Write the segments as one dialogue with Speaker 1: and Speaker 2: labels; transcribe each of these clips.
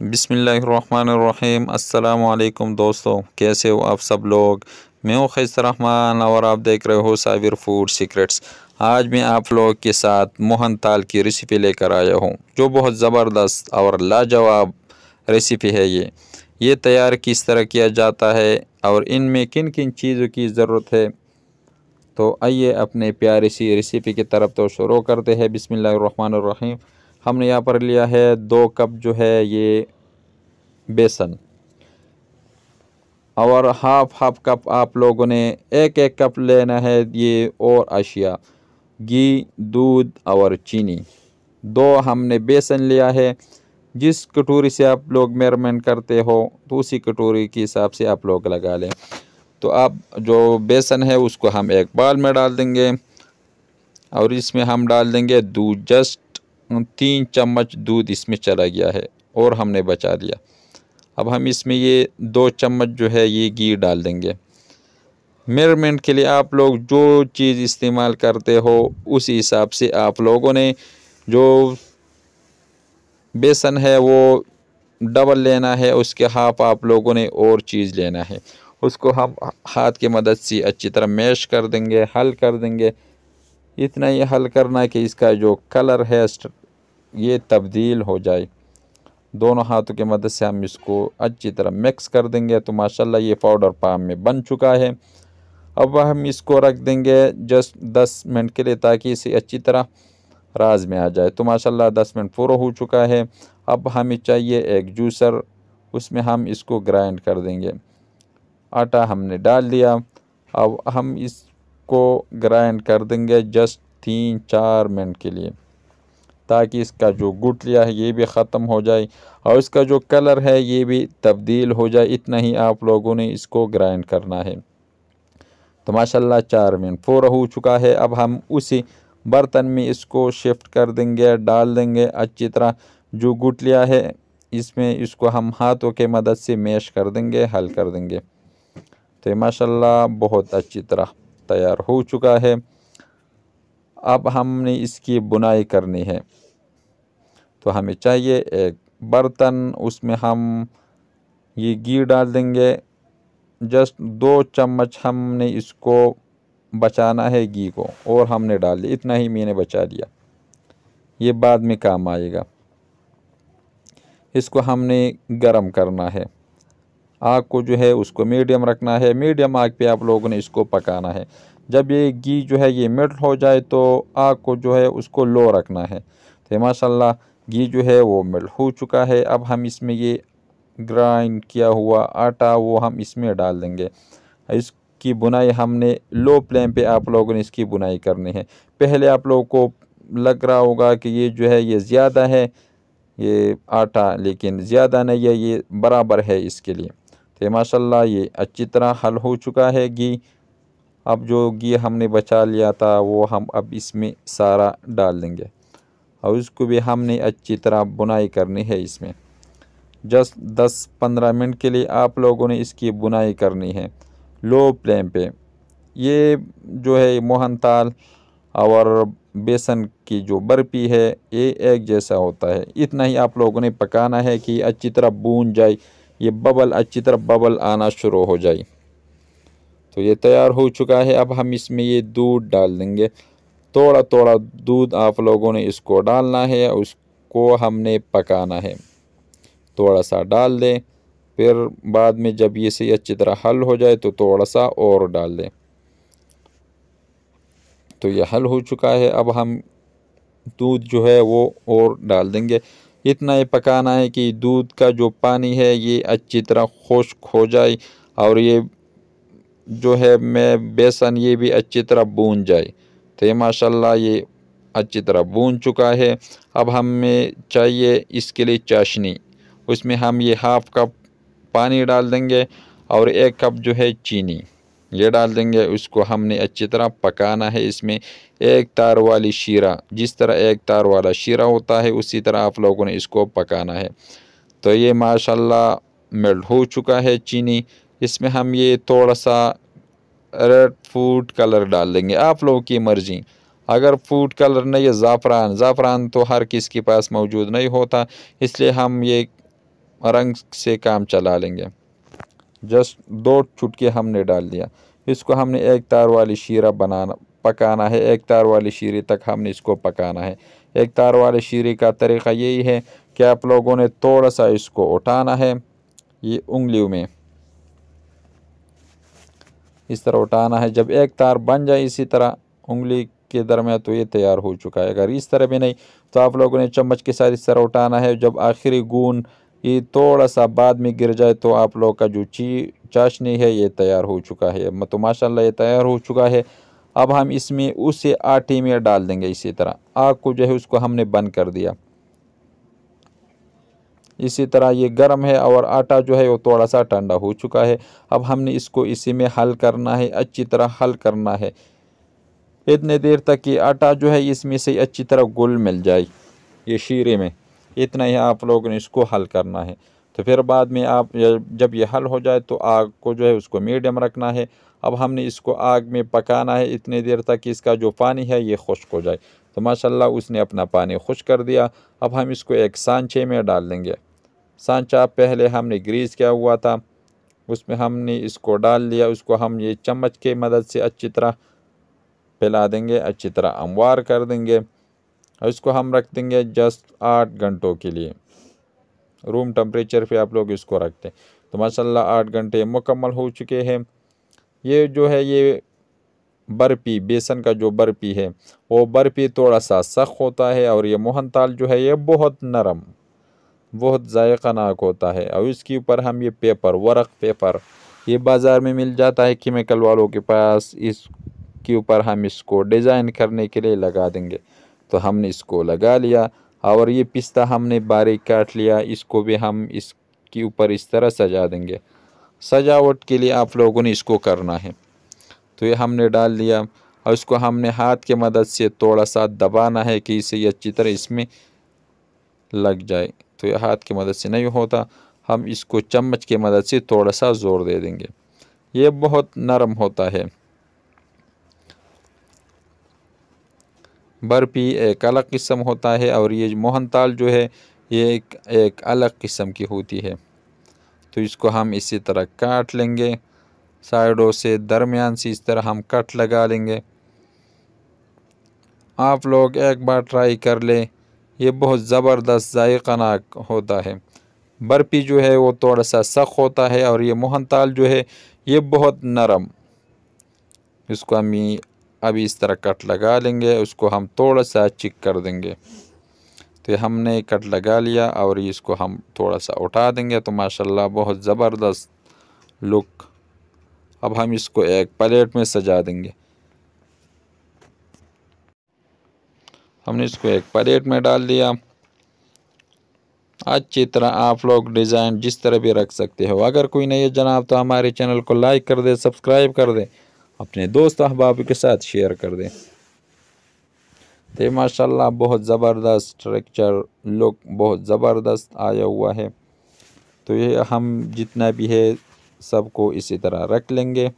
Speaker 1: बिसमीम अल्लाम दोस्तों, कैसे हो आप सब लोग? मैं हूँ रहमान और आप देख रहे हो साबिर फ़ूड सीक्रेट्स। आज मैं आप लोगों के साथ मोहन ताल की रेसिपी लेकर आया हूँ, जो बहुत ज़बरदस्त और लाजवाब रेसिपी है ये। ये तैयार किस तरह किया जाता है और इनमें किन किन चीज़ों की ज़रूरत है? तो आइए अपने प्यारी सी रेसिपी की तरफ़ तो शुरू करते हैं। बिसमीम हमने यहाँ पर लिया है दो कप जो है ये बेसन। और हाफ़ हाफ़ कप आप लोगों ने एक एक कप लेना है ये और अशिया, घी, दूध और चीनी। दो हमने बेसन लिया है। जिस कटोरी से आप लोग मेरमेंट करते हो तो उसी कटोरी के हिसाब से आप लोग लगा लें। तो आप जो बेसन है, उसको हम एक बाल में डाल देंगे। और इसमें हम डाल देंगे दूध जस्ट। तीन चम्मच दूध इसमें चला गया है और हमने बचा लिया। अब हम इसमें ये दो चम्मच जो है ये घी डाल देंगे। मेरमेंट के लिए आप लोग जो चीज़ इस्तेमाल करते हो, उस हिसाब से आप लोगों ने जो बेसन है वो डबल लेना है, उसके हाफ़ आप लोगों ने और चीज़ लेना है। उसको हम हाथ की मदद से अच्छी तरह मैश कर देंगे, हल कर देंगे। इतना ही हल करना कि इसका जो कलर है ये तब्दील हो जाए। दोनों हाथों की मदद से हम इसको अच्छी तरह मिक्स कर देंगे। तो माशाल्लाह ये पाउडर पाम में बन चुका है। अब हम इसको रख देंगे जस्ट दस मिनट के लिए ताकि इसे अच्छी तरह राज में आ जाए। तो माशाल्लाह दस मिनट पूरा हो चुका है। अब हमें चाहिए एक जूसर उसमें हम इसको ग्राइंड कर देंगे। आटा हमने डाल दिया। अब हम इसको ग्राइंड कर देंगे जस्ट तीन चार मिनट के लिए। ताकि इसका जो गुटलिया है, ये भी ख़त्म हो जाए और इसका जो कलर है, ये भी तब्दील हो जाए। इतना ही आप लोगों ने इसको ग्राइंड करना है। तो माशाल्लाह चार मिनट पूरा हो चुका है। अब हम उसी बर्तन में इसको शिफ्ट कर देंगे, डाल देंगे अच्छी तरह। जो गुटलिया है, इसमें इसको हम हाथों के मदद से मैश कर देंगे, हल कर देंगे। तो माशाल्लाह बहुत अच्छी तरह तैयार हो चुका है। अब हमने इसकी बुनाई करनी है। तो हमें चाहिए एक बर्तन, उसमें हम ये घी डाल देंगे। जस्ट दो चम्मच हमने इसको बचाना है घी को, और हमने डाल दिया। इतना ही मैंने बचा दिया। ये बाद में काम आएगा। इसको हमने गरम करना है। आग को जो है उसको मीडियम रखना है। मीडियम आग पे आप लोगों ने इसको पकाना है। जब ये घी जो है ये मेल्ट हो जाए तो आग को जो है उसको लो रखना है। तो माशाल्लाह घी जो है वो मेल्ट हो चुका है। अब हम इसमें ये ग्राइंड किया हुआ आटा, वो हम इसमें डाल देंगे। इसकी बुनाई हमने लो फ्लेम पे आप लोगों ने इसकी बुनाई करनी है। पहले आप लोगों को लग रहा होगा कि ये जो है ये ज़्यादा है, ये आटा, लेकिन ज़्यादा नहीं है, ये बराबर है इसके लिए। तो माशाल्लाह ये अच्छी तरह हल हो चुका है घी। अब जो घी हमने बचा लिया था, वो हम अब इसमें सारा डाल देंगे। और उसको भी हमने अच्छी तरह बुनाई करनी है इसमें। जस्ट दस पंद्रह मिनट के लिए आप लोगों ने इसकी बुनाई करनी है। लो फ्लेम पे। ये जो है मोहन ताल और बेसन की जो बर्फ़ी है, ये एक जैसा होता है। इतना ही आप लोगों ने पकाना है कि अच्छी तरह बून जाए, ये बबल अच्छी तरह बबल आना शुरू हो जाए। तो ये तैयार हो चुका है। अब हम इसमें ये दूध डाल देंगे। थोड़ा थोड़ा दूध आप लोगों ने इसको डालना है, उसको हमने पकाना है। थोड़ा सा डाल दें, फिर बाद में जब ये सही अच्छी तरह हल हो जाए तो थोड़ा सा और डाल दें। तो ये हल हो चुका है, अब हम दूध जो है वो और डाल देंगे। इतना ही पकाना है कि दूध का जो पानी है ये अच्छी तरह खुश्क हो जाए और ये जो है मैं बेसन ये भी अच्छी तरह भून जाए। तो ये माशाल्लाह ये अच्छी तरह भून चुका है। अब हमें चाहिए इसके लिए चाशनी। उसमें हम ये हाफ़ कप पानी डाल देंगे और एक कप जो है चीनी। ये डाल देंगे, उसको हमने अच्छी तरह पकाना है इसमें। एक तार वाली शीरा, जिस तरह एक तार वाला शीरा होता है, उसी तरह आप लोगों ने इसको पकाना है। तो ये माशाल्लाह मेल्ट हो चुका है चीनी। इसमें हम ये थोड़ा सा रेड फ़ूड कलर डाल देंगे। आप लोगों की मर्ज़ी। अगर फ़ूड कलर नहीं है, ज़ाफ़रान। ज़ाफ़रान तो हर किसी के पास मौजूद नहीं होता, इसलिए हम ये रंग से काम चला लेंगे। जस्ट दो चुटके हमने डाल दिया। इसको हमने एक तार वाली शीरा बनाना, पकाना है। एक तार वाली शीरे तक हमने इसको पकाना है। एक तार वाले शीरे का तरीक़ा यही है कि आप लोगों ने थोड़ा सा इसको उठाना है, ये उंगलियों में। इस तरह उठाना है। जब एक तार बन जाए इसी तरह उंगली के दरमियान तो ये तैयार हो चुका है। अगर इस तरह भी नहीं तो आप लोगों ने चम्मच के साथ इस तरह उठाना है। जब आखिरी गून ये थोड़ा सा बाद में गिर जाए तो आप लोग का जो ची चाशनी है, ये तैयार हो चुका है। तो माशाल्लाह ये तैयार हो चुका है। अब हम इसमें उसे आटे में डाल देंगे इसी तरह। आग को जो है उसको हमने बंद कर दिया। इसी तरह ये गर्म है और आटा जो है वो थोड़ा सा ठंडा हो चुका है। अब हमने इसको इसी में हल करना है, अच्छी तरह हल करना है। इतने देर तक कि आटा जो है इसमें से अच्छी तरह गुल मिल जाए ये शीरे में। इतना ही आप लोगों ने इसको हल करना है। तो फिर बाद में आप जब ये हल हो जाए तो आग को जो है उसको मीडियम रखना है। अब हमने इसको आग में पकाना है। इतनी देर तक इसका जो पानी है ये खुश्क हो जाए। तो माशाल्लाह उसने अपना पानी खुश कर दिया। अब हम इसको एक सांचे में डाल देंगे। सांचा पहले हमने ग्रीस किया हुआ था। उसमें हमने इसको डाल दिया उसको हम ये चम्मच की मदद से अच्छी तरह फैला देंगे, अच्छी तरह अमवार कर देंगे और इसको हम रख देंगे जस्ट आठ घंटों के लिए। रूम टेम्परेचर पे आप लोग इसको रखते हैं। तो माशाल्लाह आठ घंटे मुकम्मल हो चुके हैं। ये जो है ये बर्फ़ी, बेसन का जो बर्फ़ी है, वो बर्फ़ी थोड़ा सा सख्त होता है और ये मोहनताल जो है ये बहुत नरम बहुत जायका नाक होता है। और इसके ऊपर हम ये पेपर, वर्क पेपर, ये बाज़ार में मिल जाता है केमिकल वालों के पास। इसके ऊपर हम इसको डिज़ाइन करने के लिए लगा देंगे। तो हमने इसको लगा लिया और ये पिस्ता हमने बारीक काट लिया। इसको भी हम इसके ऊपर इस तरह सजा देंगे। सजावट के लिए आप लोगों ने इसको करना है। तो ये हमने डाल दिया और इसको हमने हाथ के मदद से थोड़ा सा दबाना है कि इसे अच्छी तरह इसमें लग जाए। तो ये हाथ की मदद से नहीं होता। हम इसको चम्मच की मदद से थोड़ा सा ज़ोर दे देंगे। ये बहुत नरम होता है। बर्फ़ी एक अलग किस्म होता है और ये मोहनताल जो है, ये एक एक अलग किस्म की होती है। तो इसको हम इसी तरह काट लेंगे। साइडों से दरमियान से इस तरह हम कट लगा लेंगे। आप लोग एक बार ट्राई कर लें। ये बहुत ज़बरदस्त नाक होता है। बर्फ़ी जो है वो थोड़ा सा सख्त होता है और ये मोहनताल जो है, ये बहुत नरम। इसको हम अभी इस तरह कट लगा लेंगे, उसको हम थोड़ा सा चिक कर देंगे। तो हमने कट लगा लिया और इसको हम थोड़ा सा उठा देंगे। तो माशाल्लाह बहुत ज़बरदस्त लुक। अब हम इसको एक प्लेट में सजा देंगे। हमने इसको एक प्लेट में डाल दिया। अच्छी तरह आप लोग डिज़ाइन जिस तरह भी रख सकते हो। अगर कोई नहीं है जनाब तो हमारे चैनल को लाइक कर दे, सब्सक्राइब कर दे, अपने दोस्त अहबाब के साथ शेयर कर दें। तो माशाल्लाह बहुत ज़बरदस्त स्ट्रक्चर लुक बहुत ज़बरदस्त आया हुआ है। तो ये हम जितना भी है, सबको इसी तरह रख लेंगे।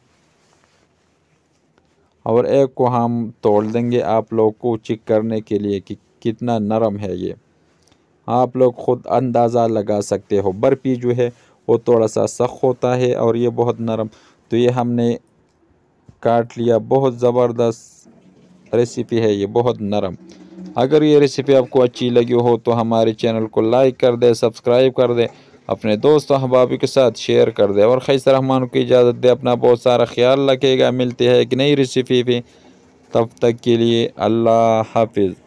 Speaker 1: और एक को हम तोड़ देंगे आप लोग को चेक करने के लिए कि कितना नरम है ये। आप लोग ख़ुद अंदाज़ा लगा सकते हो। बर्फ़ी जो है, वो थोड़ा सा सख्त होता है और ये बहुत नरम। तो ये हमने काट लिया। बहुत ज़बरदस्त रेसिपी है ये, बहुत नरम। अगर ये रेसिपी आपको अच्छी लगी हो तो हमारे चैनल को लाइक कर दे, सब्सक्राइब कर दे अपने दोस्त अहबाबी के साथ शेयर कर दे और खैस रहमान को इजाज़त दे, अपना बहुत सारा ख्याल रखेगा, मिलती है एक नई रेसिपी भी। तब तक के लिए अल्लाह हाफिज़।